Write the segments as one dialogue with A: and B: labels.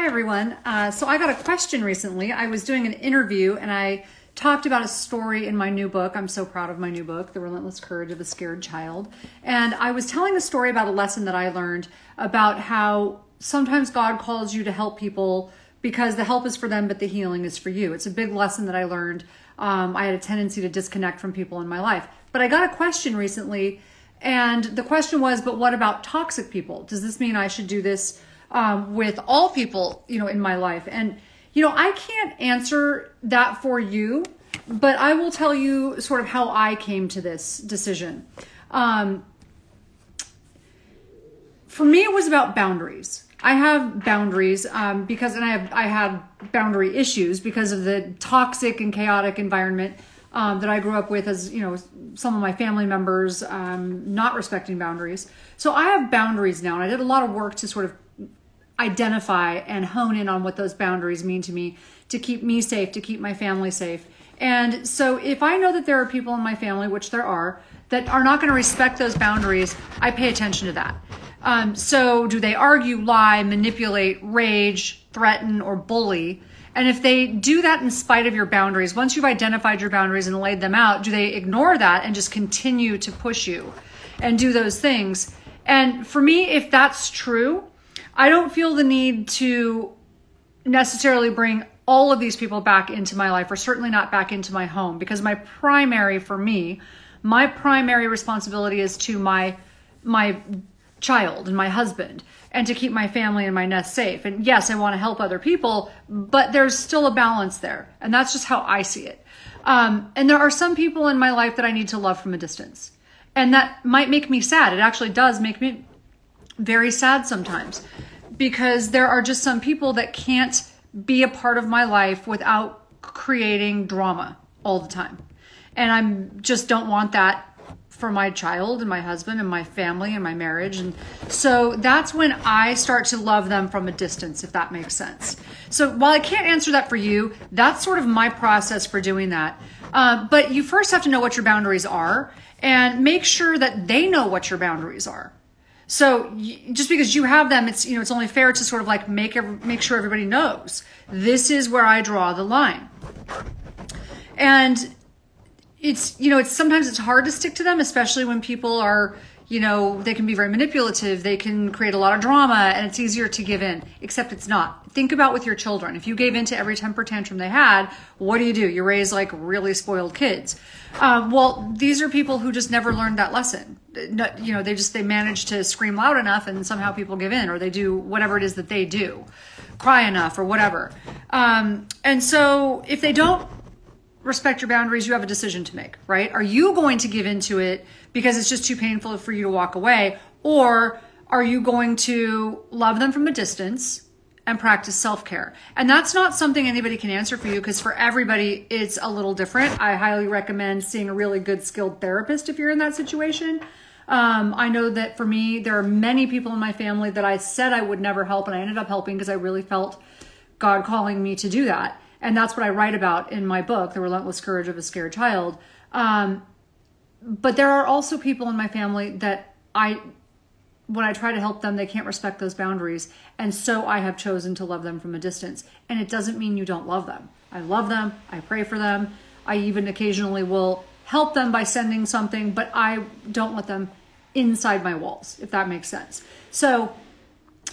A: Hi, everyone. Uh, so I got a question recently. I was doing an interview and I talked about a story in my new book. I'm so proud of my new book, The Relentless Courage of a Scared Child. And I was telling the story about a lesson that I learned about how sometimes God calls you to help people because the help is for them, but the healing is for you. It's a big lesson that I learned. Um, I had a tendency to disconnect from people in my life. But I got a question recently, and the question was, but what about toxic people? Does this mean I should do this? Um, with all people, you know, in my life. And, you know, I can't answer that for you, but I will tell you sort of how I came to this decision. Um, for me, it was about boundaries. I have boundaries um, because, and I have I had boundary issues because of the toxic and chaotic environment um, that I grew up with as you know some of my family members um, not respecting boundaries. So I have boundaries now, and I did a lot of work to sort of identify and hone in on what those boundaries mean to me to keep me safe, to keep my family safe. And so if I know that there are people in my family, which there are, that are not going to respect those boundaries, I pay attention to that. Um, so do they argue, lie, manipulate, rage, threaten, or bully? And if they do that in spite of your boundaries, once you've identified your boundaries and laid them out, do they ignore that and just continue to push you and do those things? And for me, if that's true, I don't feel the need to necessarily bring all of these people back into my life or certainly not back into my home because my primary for me my primary responsibility is to my my child and my husband and to keep my family and my nest safe. And yes i want to help other people but there's still a balance there and that's just how i see it. Um, and there are some people in my life that i need to love from a distance and that might make me sad. It actually does make me very sad sometimes because there are just some people that can't be a part of my life without creating drama all the time. And I just don't want that for my child and my husband and my family and my marriage. And so that's when I start to love them from a distance, if that makes sense. So while I can't answer that for you, that's sort of my process for doing that. Uh, but you first have to know what your boundaries are and make sure that they know what your boundaries are. So just because you have them, it's you know it's only fair to sort of like make make sure everybody knows this is where I draw the line. And it's you know it's sometimes it's hard to stick to them, especially when people are you know, they can be very manipulative. They can create a lot of drama and it's easier to give in, except it's not. Think about with your children. If you gave in to every temper tantrum they had, what do you do? You raise like really spoiled kids. Um, well, these are people who just never learned that lesson. You know, they just, they manage to scream loud enough and somehow people give in or they do whatever it is that they do, cry enough or whatever. Um, and so if they don't respect your boundaries, you have a decision to make, right? Are you going to give into it because it's just too painful for you to walk away? Or are you going to love them from a distance and practice self care? And that's not something anybody can answer for you because for everybody, it's a little different. I highly recommend seeing a really good skilled therapist if you're in that situation. Um, I know that for me, there are many people in my family that I said I would never help, and I ended up helping because I really felt God calling me to do that and that's what I write about in my book, The Relentless Courage of a Scared Child. Um, but there are also people in my family that I, when I try to help them, they can't respect those boundaries. And so I have chosen to love them from a distance. And it doesn't mean you don't love them. I love them. I pray for them. I even occasionally will help them by sending something, but I don't want them inside my walls, if that makes sense. So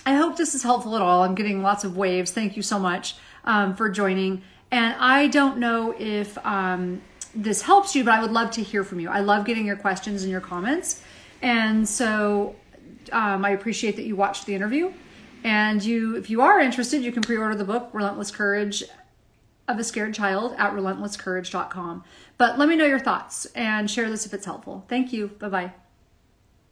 A: I hope this is helpful at all. I'm getting lots of waves. Thank you so much um, for joining. And I don't know if um, this helps you, but I would love to hear from you. I love getting your questions and your comments. And so um, I appreciate that you watched the interview. And you, if you are interested, you can pre-order the book, Relentless Courage of a Scared Child at relentlesscourage.com. But let me know your thoughts and share this if it's helpful. Thank you. Bye-bye.